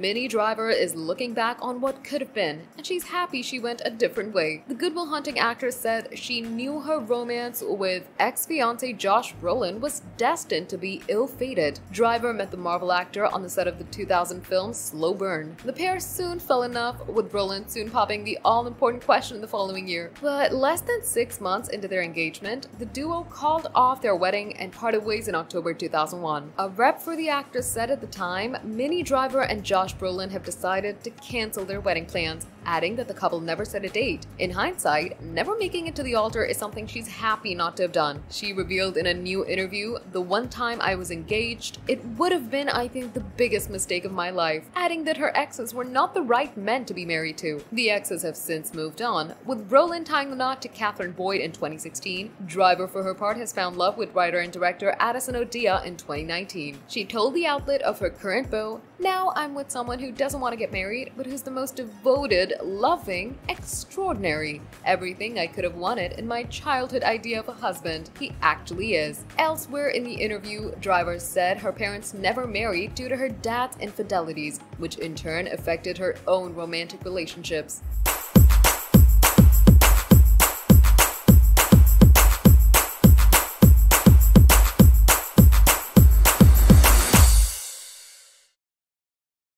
Minnie Driver is looking back on what could have been, and she's happy she went a different way. The Good Will Hunting actress said she knew her romance with ex-fiance Josh Brolin was destined to be ill-fated. Driver met the Marvel actor on the set of the 2000 film Slow Burn. The pair soon fell in love, with Brolin soon popping the all-important question in the following year. But less than six months into their engagement, the duo called off their wedding and parted ways in October 2001. A rep for the actress said at the time, Minnie Driver and Josh Brolin have decided to cancel their wedding plans, adding that the couple never set a date. In hindsight, never making it to the altar is something she's happy not to have done. She revealed in a new interview, the one time I was engaged, it would have been, I think, the biggest mistake of my life, adding that her exes were not the right men to be married to. The exes have since moved on, with Brolin tying the knot to Katherine Boyd in 2016. Driver, for her part, has found love with writer and director Addison O'Dea in 2019. She told the outlet of her current beau, Now I'm with someone who doesn't want to get married, but who's the most devoted, loving, extraordinary, everything I could have wanted in my childhood idea of a husband. He actually is. Elsewhere in the interview, Driver said her parents never married due to her dad's infidelities, which in turn affected her own romantic relationships.